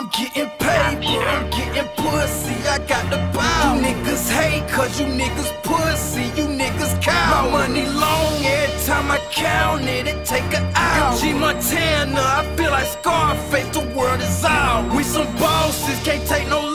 I'm getting paper, I'm getting pussy, I got the power. You niggas hate, cause you niggas pussy, you niggas cow. My money long, every time I count it, it take an hour. G Montana, I feel like Scarface, the world is out. We some bosses, can't take no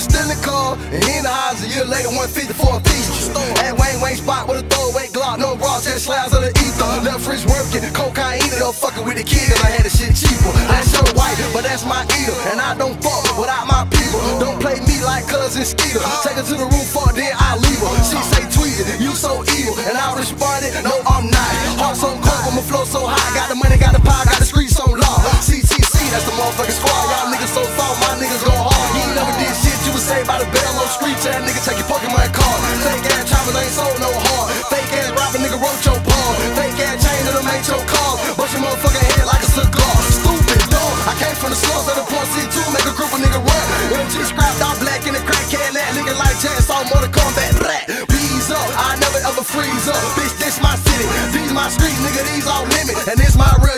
was still in the car, and in the house a year later, 150 for a piece. At Wayne Wayne's spot with a throwaway Glock, no bras, had slides of the ether. Left wrist working, cocaine, it up fucking with the kid, and I had the shit cheaper. I show white, but that's my eater, and I don't fuck without my people. Don't play me like cousin Skeeter. Take her to the roof, for then I leave her. She say tweeted, you so evil, and I responded, no, I'm not. Heart so cold, but my flow so high, got the money, got ain't sold no hard. Fake ass rapper, nigga, wrote your palm. Fake ass chain that'll make your car. Bust your motherfucking head like a cigar. Stupid, dog. I came from the slums of the point C2, make a group of nigga run. MG scrapped out black in the crackhead, that nigga like Jazz, saw more to combat. Rat, bees up. I never ever freeze up. Bitch, this my city. These my streets, nigga, these all limit. And this my real.